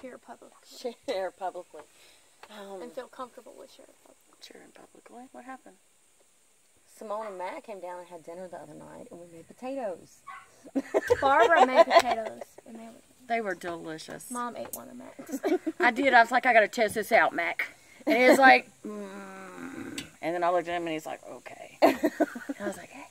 share publicly Share publicly. Um, and feel comfortable with sharing publicly. Sharing publicly. What happened? Simone and Matt came down and had dinner the other night, and we made potatoes. Barbara made potatoes, and they were, They were delicious. mom ate one of Matt's. I did. I was like, I gotta test this out, Mac. And he was like, mm. and then I looked at him and he's like, okay. And I was like, hey,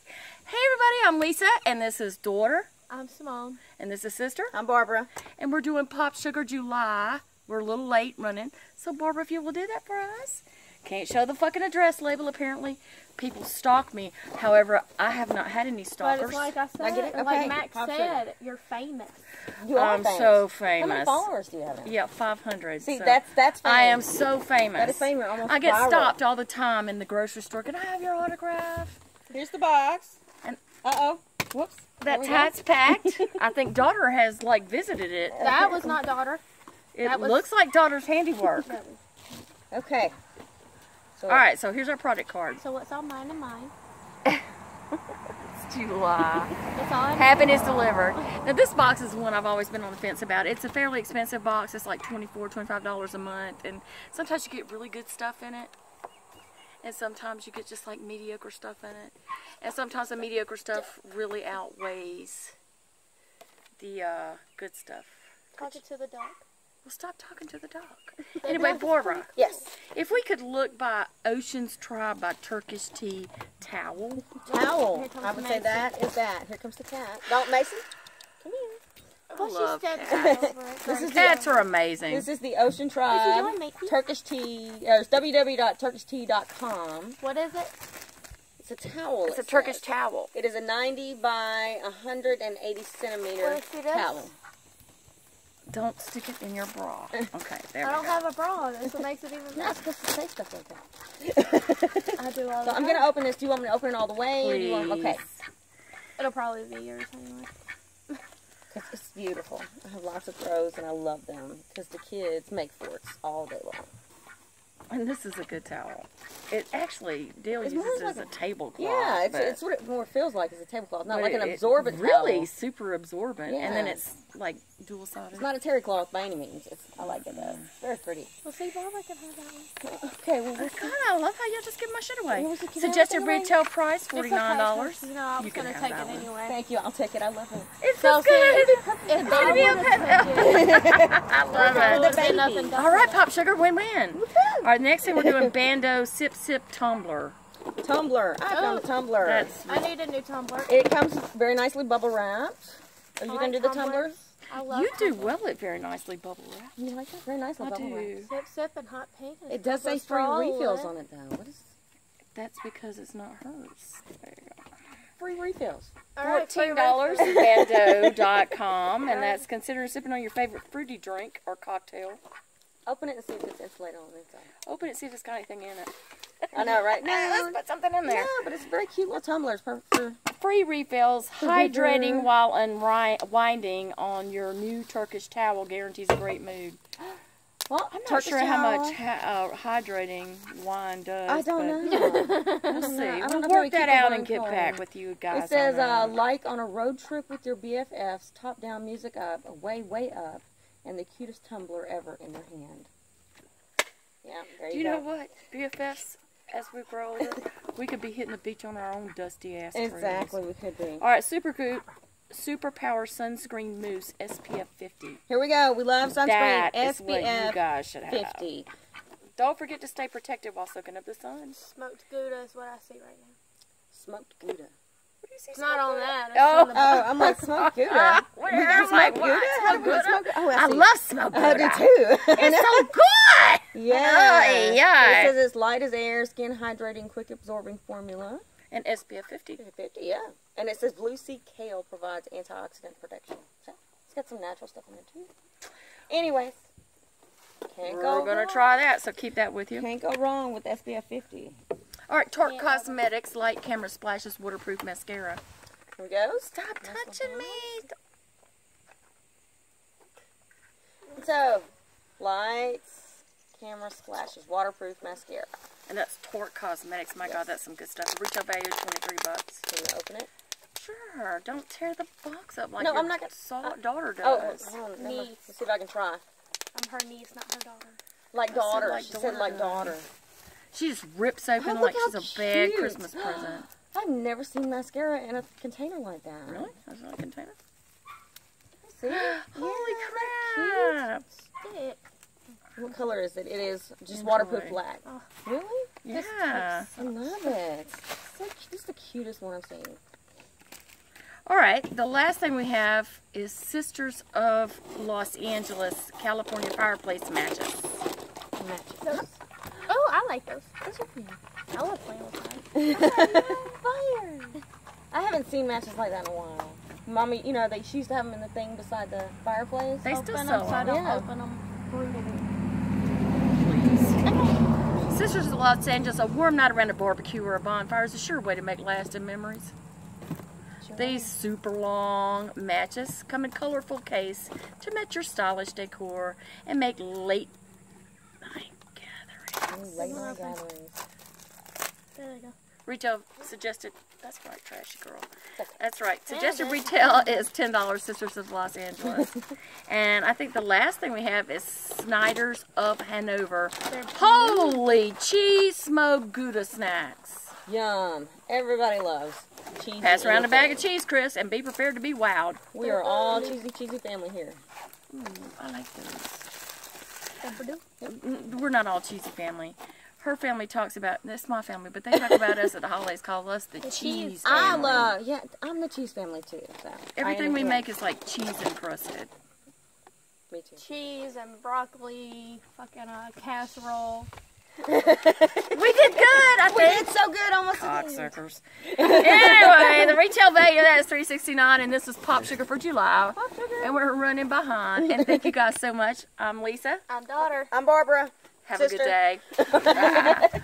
hey everybody, I'm Lisa, and this is daughter, I'm Simone. and this is sister, I'm Barbara. and we're doing Pop Sugar July. We're a little late running, so Barbara, if you will do that for us. Can't show the fucking address label. Apparently, people stalk me. However, I have not had any But stalkers. it's like I said, get it? Okay, like Max pop said, you're famous. You are I'm famous. so famous. How many followers do you have? Now? Yeah, 500. See, so that's that's. Famous. I am so famous. That is famous. Almost I get viral. stopped all the time in the grocery store. Can I have your autograph? Here's the box. And- uh oh, whoops. There That's we how go. it's packed. I think daughter has like visited it. That was not daughter. It That was- looks like daughter's handiwork. Was- Okay. So, All right, so here's our product card. So what's all mine and mine? It's July. Uh, it's all in Happiness delivered. Now this box is one I've always been on the fence about. It's a fairly expensive box. It's like $24, $25 a month. And sometimes you get really good stuff in it. And sometimes you get just like mediocre stuff in it. And sometimes the mediocre stuff really outweighs the uh, good stuff. Talk it to the dog. Well, stop talking to the dog. Anyway, Barbara, Yes. if we could look by Ocean's Tribe by Turkish Tea Towel. Towel. I would say that is that. Here comes the cat. Don't Mason. Come here. She love stepped cats. right. This is Cats are amazing. This is the Ocean Tribe. doing Mickey? Turkish tea. Uh, it's www.turkishtea.com. What is it? It's a towel. It's a it Turkish says. towel. It is a 90 by 180 centimeter Wanna see this? towel. Don't stick it in your bra. Okay, there I we don't go. have a bra on. That's what makes it even You're not supposed to say stuff like that. I do all So the I'm gonna open this. Do you want me to open it all the way? Or do you want, okay. It'll probably be yours anyway. 'Cause It's beautiful. I have lots of throws and I love them because the kids make forts all day long. And this is a good towel. It actually, Dale It's uses more it as a like tablecloth. Yeah, it's, but- it's what it more feels like as a tablecloth, not like an it- absorbent Really towel. super absorbent. And then it's like dual sided. It's not a terry cloth by any means. It's, I like it though. It's very pretty. Well, see, Barbara can have that one. Okay, well, we'll God, I love how y'all just give my shit away. Yeah, we can Suggested it away. retail price It's forty okay, nine dollars. 'cause, You know, I was You can gonna have take that it one. anyway. Thank you. I'll take it. I love it. It's So feels good. It's I gonna be wanted okay. to take it, I love it it. would be baby. nothing All right. Pop Sugar, win win. All right, next thing we're doing Bando Sip Sip Tumbler. Tumbler. I found oh, a Oh. tumbler. That's I need a new tumbler. It comes very nicely bubble wrapped. Are you I gonna like do the tumblers. tumblers? I love you do tumblers. well at very nicely bubble wrap. You like that? Very nicely I bubble do. wrapped. Sip, sip, and hot pink. and It does say free refills in on it though. What is That's because it's not hers. There you go. free refills? All right, Fourteen dollars for- at bando.com, and that's consider sipping on your favorite fruity drink or cocktail. Open it and see if it's insulated on the inside. Open it, and see if it's got anything in it. I know, right? No, let's put something in there. No, but it's a very cute little tumbler. It's perfect for. Free refills, good hydrating girl. while unwinding on your new Turkish towel guarantees a great mood. Well, I'm not Turkish sure how towel. much uh, hydrating wine does. I don't know. We'll see. We'll work that out and get back with you guys. It says, uh, like on a road trip with your BFFs, top down music up, way, way up, and the cutest tumbler ever in their hand. Yeah, there Do you, you go. know what, BFFs? As we grow older, we could be hitting the beach on our own dusty ass. cruise. Exactly, we could be. All right, Supergoop, Super Power Sunscreen Mousse SPF 50. Here we go. We love sunscreen. That is what you SPF guys should have. 50. Don't forget to stay protected while soaking up the sun. Smoked Gouda is what I see right now. Smoked Gouda. It's not on that. It's Oh. on Oh, I'm like, smoked Gouda. Where We am got I? smoked What? Gouda? How do we smoke Gouda? Oh, I, I see. love smoked I do Gouda. too. It's so good. Yeah. Yeah. It says it's light as air, skin hydrating, quick absorbing formula. And SPF 50. 50, yeah. And it says Blue Sea Kale provides antioxidant protection. So it's got some natural stuff in there too. Anyways, can't We're go going wrong. to try that, so keep that with you. Can't go wrong with SPF 50. All right, Tarte Yeah. Cosmetics Light Camera Splashes Waterproof Mascara. Here we go. Stop Nice touching me. So, lights, camera splashes, waterproof mascara. And that's Tarte Cosmetics. My Yes. God, that's some good stuff. Retail value is 23 bucks. Can you open it? Sure. Don't tear the box up like No, your I'm not gonna- saw- uh, daughter Oh, does. hold on. Me. Let's see if I can try. I'm her niece, not her daughter. Like daughter. like she said like daughter. She just rips open Oh, like she's a bad. Christmas present. I've never seen mascara in a container like that. Really? That's not a container? See? Holy Yeah, crap! Stick. What color is it? It is just Enjoy. waterproof black. Oh. Really? Yeah. I love it. So This is the cutest one I've seen. All right. The last thing we have is Sisters of Los Angeles California fireplace matches. Matches. Those. I like those. Those are pretty. I love playing with mine. Fire. I haven't seen matches like that in a while. Mommy, you know, they she used to have them in the thing beside the fireplace. They still open sell them so I them. don't Yeah. open them. Please. Sisters of Los Angeles, a warm night around a barbecue or a bonfire is a sure way to make lasting memories. These super long matches come in colorful case to match your stylish decor and make late night gatherings. Ooh, late night gatherings. There they go. Retail suggested, that's right, trashy girl. That's- That's right. Suggested retail is $10 Sisters of Los Angeles. and I think the last thing we have is Snyder's of Hanover. Holy cheese smoked Gouda snacks. Yum. Everybody loves cheesy. Pass around a bag of cheese, Chris, and be prepared to be wowed. We are all cheesy, cheesy family here. Ooh, I like those. Peppadew. Mm, We're not all cheesy family. Her family talks about that's my family, but they talk about us at the holidays. Call us the, The cheese. cheese family. I love. Yeah, I'm the cheese family too. So everything we enjoy make is like cheese encrusted. Me too. Cheese and broccoli, fucking uh, casserole. We did good, I We think. did so good, almost. again. Cocksuckers. anyway, the retail value of that is three sixty nine, and this is Pop Sugar for July. Pop sugar. And we're running behind. And thank you guys so much. I'm Lisa. I'm daughter. I'm Barbara. Have a good day. Bye.